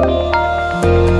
Música